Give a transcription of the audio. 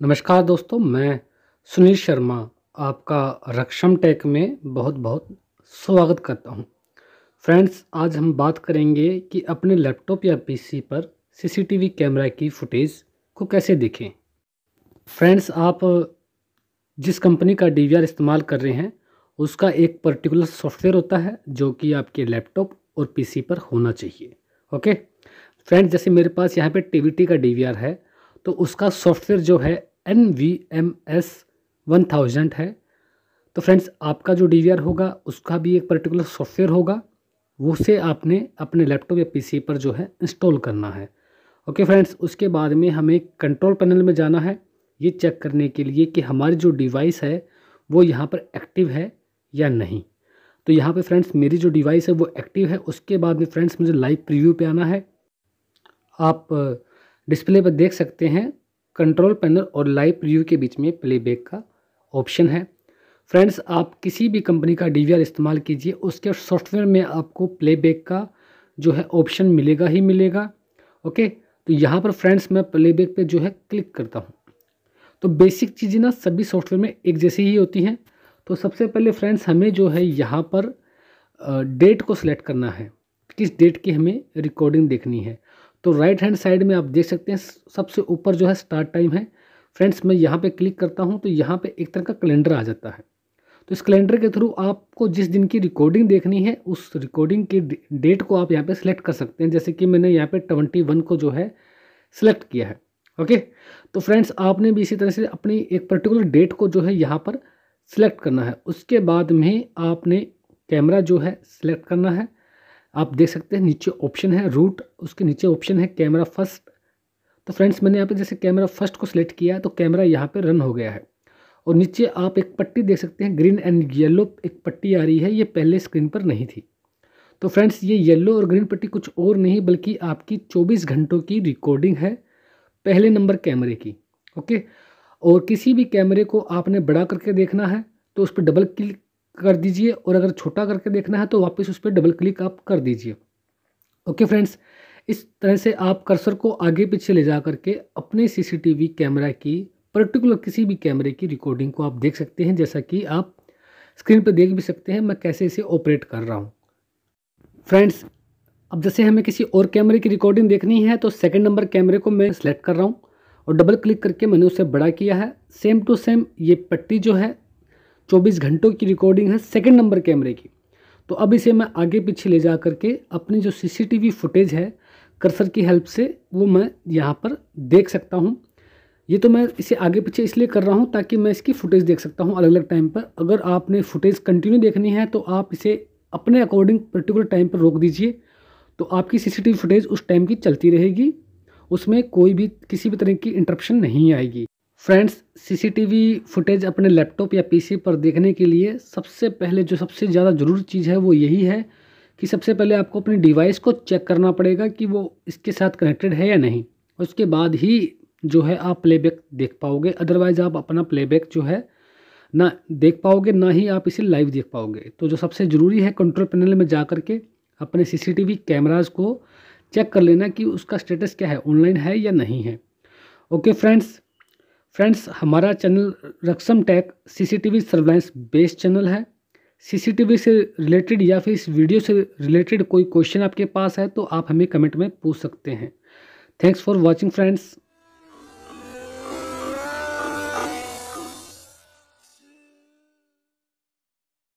नमस्कार दोस्तों, मैं सुनील शर्मा आपका रक्षम टेक में बहुत बहुत स्वागत करता हूँ। फ्रेंड्स, आज हम बात करेंगे कि अपने लैपटॉप या पीसी पर सीसीटीवी कैमरा की फुटेज को कैसे देखें फ्रेंड्स, आप जिस कंपनी का डीवीआर इस्तेमाल कर रहे हैं, उसका एक पर्टिकुलर सॉफ्टवेयर होता है जो कि आपके लैपटॉप और पीसी पर होना चाहिए, ओके फ्रेंड्स, जैसे मेरे पास यहाँ पे टी का डीवीआर है तो उसका सॉफ्टवेयर जो है N V M S one thousand है। तो फ्रेंड्स, आपका जो डीवीआर होगा, उसका भी एक पर्टिकुलर सॉफ्टवेयर होगा। वो से आपने अपने लैपटॉप या पीसी पर जो है इंस्टॉल करना है। ओके फ्रेंड्स उसके बाद में हमें कंट्रोल पैनल में जाना है। ये चेक करने के लिए कि हमारी जो डिवाइस है, वो यहाँ पर एक्टिव है या नहीं। तो यहाँ पे फ्रेंड्स मेरी जो डिवाइस है, वो एक्टिव है। उसके बाद में फ्रेंड्स मुझे लाइव प्रीव्यू पे आना है। आप डिस्प्ले पर देख सकते हैं कंट्रोल पैनल और लाइव रिव्यू के बीच में प्लेबैक का ऑप्शन है। फ्रेंड्स, आप किसी भी कंपनी का डीवीआर इस्तेमाल कीजिए, उसके सॉफ्टवेयर में आपको प्लेबैक का जो है ऑप्शन मिलेगा ही मिलेगा। ओके? तो यहाँ पर फ्रेंड्स, मैं प्लेबैक पे जो है क्लिक करता हूँ। तो बेसिक चीज़ें ना सभी सॉफ्टवेयर में एक जैसी ही होती हैं। तो सबसे पहले फ्रेंड्स, हमें जो है यहाँ पर डेट को सिलेक्ट करना है। किस डेट की हमें रिकॉर्डिंग देखनी है? तो राइट हैंड साइड में आप देख सकते हैं, सबसे ऊपर जो है स्टार्ट टाइम है। फ्रेंड्स मैं यहाँ पे क्लिक करता हूँ तो यहाँ पे एक तरह का कैलेंडर आ जाता है। तो इस कैलेंडर के थ्रू आपको जिस दिन की रिकॉर्डिंग देखनी है, उस रिकॉर्डिंग की डेट को आप यहाँ पे सिलेक्ट कर सकते हैं। जैसे कि मैंने यहाँ पे ट्वेंटी वन को जो है सिलेक्ट किया है। ओके तो फ्रेंड्स आपने भी इसी तरह से अपनी एक पर्टिकुलर डेट को जो है यहाँ पर सिलेक्ट करना है। उसके बाद में आपने कैमरा जो है सिलेक्ट करना है। आप देख सकते हैं नीचे ऑप्शन है रूट उसके नीचे ऑप्शन है कैमरा फ़र्स्ट तो फ्रेंड्स मैंने यहाँ पे जैसे कैमरा फ़र्स्ट को सिलेक्ट किया तो कैमरा यहाँ पे रन हो गया है। और नीचे आप एक पट्टी देख सकते हैं ग्रीन एंड येलो एक पट्टी आ रही है, ये पहले स्क्रीन पर नहीं थी। तो फ्रेंड्स ये येलो और ग्रीन पट्टी कुछ और नहीं, बल्कि आपकी 24 घंटों की रिकॉर्डिंग है पहले नंबर कैमरे की ओके और किसी भी कैमरे को आपने बड़ा करके देखना है तो उस पर डबल क्लिक कर दीजिए और अगर छोटा करके देखना है तो वापस उस पर डबल क्लिक आप कर दीजिए। ओके फ्रेंड्स इस तरह से आप कर्सर को आगे पीछे ले जा करके अपने सीसीटीवी कैमरा की पर्टिकुलर किसी भी कैमरे की रिकॉर्डिंग को आप देख सकते हैं, जैसा कि आप स्क्रीन पर देख भी सकते हैं, मैं कैसे इसे ऑपरेट कर रहा हूँ। फ्रेंड्स अब जैसे हमें किसी और कैमरे की रिकॉर्डिंग देखनी है तो सेकंड नंबर कैमरे को मैं सेलेक्ट कर रहा हूँ और डबल क्लिक करके मैंने उसे बड़ा किया है। सेम टू सेम ये पट्टी जो है चौबीस घंटों की रिकॉर्डिंग है सेकेंड नंबर कैमरे की। तो अब इसे मैं आगे पीछे ले जा करके अपनी जो सीसीटीवी फुटेज है कर्सर की हेल्प से वो मैं यहाँ पर देख सकता हूँ। ये तो मैं इसे आगे पीछे इसलिए कर रहा हूँ ताकि मैं इसकी फुटेज देख सकता हूँ अलग अलग टाइम पर। अगर आपने फुटेज कंटिन्यू देखनी है तो आप इसे अपने अकॉर्डिंग पर्टिकुलर टाइम पर रोक दीजिए। तो आपकी सीसीटीवी फुटेज उस टाइम की चलती रहेगी, उसमें कोई भी किसी भी तरह की इंटरप्शन नहीं आएगी। फ्रेंड्स, सीसीटीवी फुटेज अपने लैपटॉप या पीसी पर देखने के लिए सबसे पहले जो सबसे ज़्यादा ज़रूरी चीज़ है वो यही है कि सबसे पहले आपको अपनी डिवाइस को चेक करना पड़ेगा कि वो इसके साथ कनेक्टेड है या नहीं। उसके बाद ही जो है आप प्लेबैक देख पाओगे। अदरवाइज़ आप अपना प्लेबैक जो है ना देख पाओगे, ना ही आप इसे लाइव देख पाओगे। तो जो सबसे ज़रूरी है कंट्रोल पैनल में जा कर के अपने सीसीटीवी कैमराज़ को चेक कर लेना कि उसका स्टेटस क्या है, ऑनलाइन है या नहीं है। ओके फ्रेंड्स फ्रेंड्स, हमारा channel रक्सम tech CCTV surveillance based channel है। सीसीटीवी से रिलेटेड या फिर इस वीडियो से रिलेटेड कोई क्वेश्चन आपके पास है तो आप हमें कमेंट में पूछ सकते हैं। Thanks for watching friends.